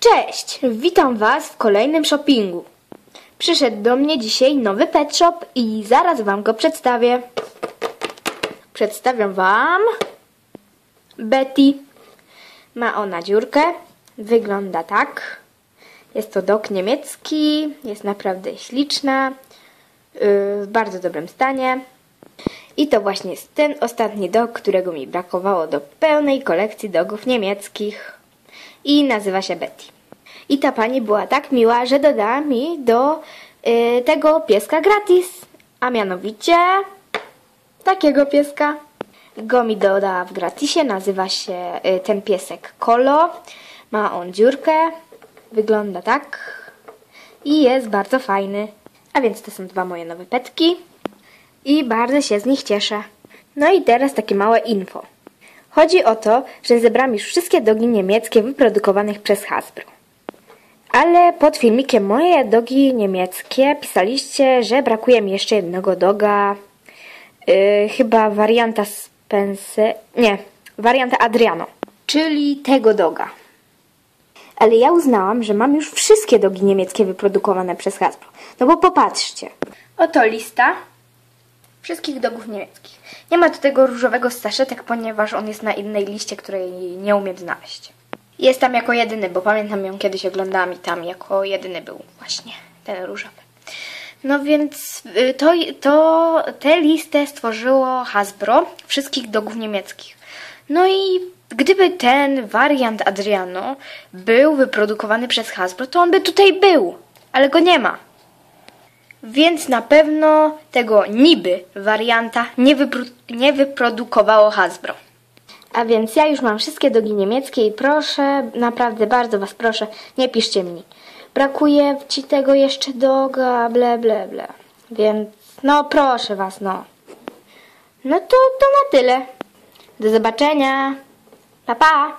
Cześć, witam Was w kolejnym shoppingu. Przyszedł do mnie dzisiaj nowy pet shop i zaraz Wam go przedstawię. Przedstawiam Wam Betty. Ma ona dziurkę, wygląda tak. Jest to dog niemiecki, jest naprawdę śliczna, yy, w bardzo dobrym stanie. I to właśnie jest ten ostatni dog, którego mi brakowało do pełnej kolekcji dogów niemieckich. I nazywa się Betty. I ta pani była tak miła, że dodała mi do y, tego pieska gratis. A mianowicie takiego pieska. Go mi dodała w gratisie. Nazywa się y, ten piesek Kolo. Ma on dziurkę. Wygląda tak. I jest bardzo fajny. A więc to są dwa moje nowe petki. I bardzo się z nich cieszę. No i teraz takie małe info. Chodzi o to, że zebrałam już wszystkie dogi niemieckie wyprodukowanych przez Hasbro. Ale pod filmikiem moje dogi niemieckie pisaliście, że brakuje mi jeszcze jednego doga. Yy, chyba warianta Spencer. Nie, warianta Adriano. Czyli tego doga. Ale ja uznałam, że mam już wszystkie dogi niemieckie wyprodukowane przez Hasbro. No bo popatrzcie. Oto lista wszystkich dogów niemieckich. Nie ma tu tego różowego staszetek, ponieważ on jest na innej liście, której nie umiem znaleźć. Jest tam jako jedyny, bo pamiętam ją kiedyś oglądałam i tam jako jedyny był właśnie ten różowy. No więc y, to, to tę listę stworzyło Hasbro wszystkich dogów niemieckich. No i gdyby ten wariant Adriano był wyprodukowany przez Hasbro, to on by tutaj był, ale go nie ma. Więc na pewno tego niby warianta nie, nie wyprodukowało Hasbro. A więc ja już mam wszystkie dogi niemieckie i proszę, naprawdę bardzo was proszę, nie piszcie mi. Brakuje ci tego jeszcze doga, ble, ble, ble. Więc no proszę was, no. No to, to na tyle. Do zobaczenia. Pa, pa.